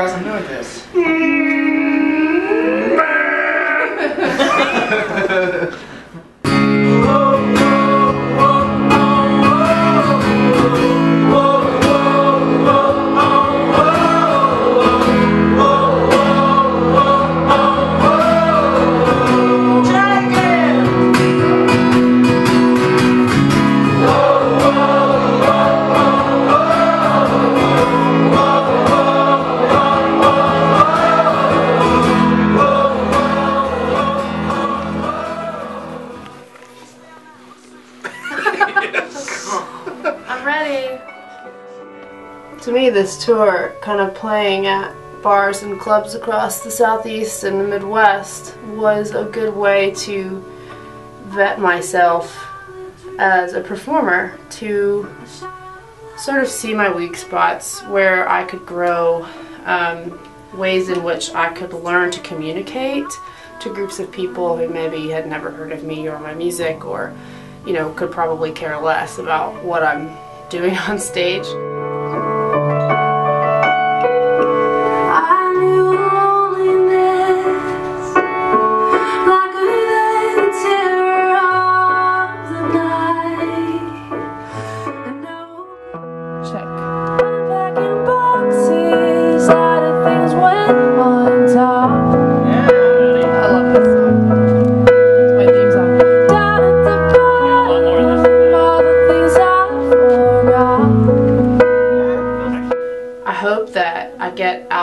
guys, I'm doing this. I'm To me, this tour, kind of playing at bars and clubs across the southeast and the Midwest, was a good way to vet myself as a performer, to sort of see my weak spots, where I could grow, um, ways in which I could learn to communicate to groups of people who maybe had never heard of me or my music or you know, could probably care less about what I'm doing on stage.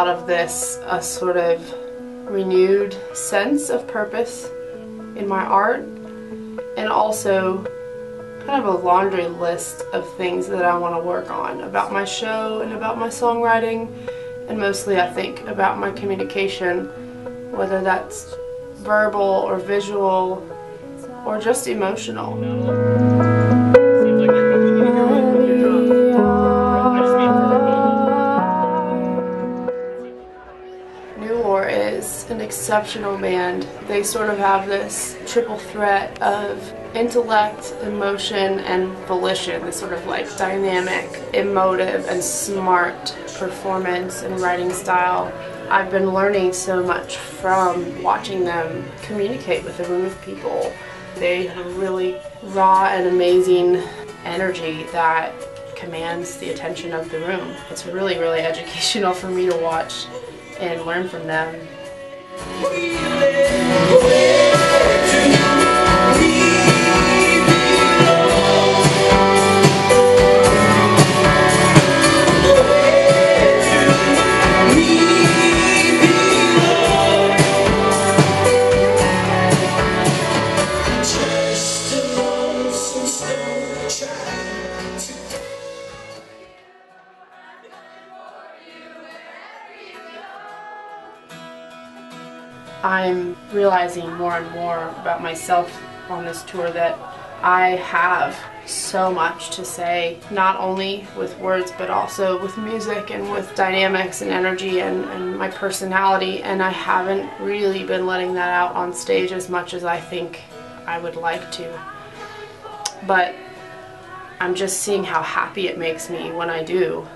Out of this a sort of renewed sense of purpose in my art and also kind of a laundry list of things that I want to work on about my show and about my songwriting and mostly I think about my communication whether that's verbal or visual or just emotional. Is an exceptional band. They sort of have this triple threat of intellect, emotion, and volition, this sort of like dynamic, emotive, and smart performance and writing style. I've been learning so much from watching them communicate with a room of people. They have really raw and amazing energy that commands the attention of the room. It's really, really educational for me to watch and learn from them. We live, we live. I'm realizing more and more about myself on this tour that I have so much to say, not only with words, but also with music and with dynamics and energy and, and my personality. And I haven't really been letting that out on stage as much as I think I would like to. But I'm just seeing how happy it makes me when I do.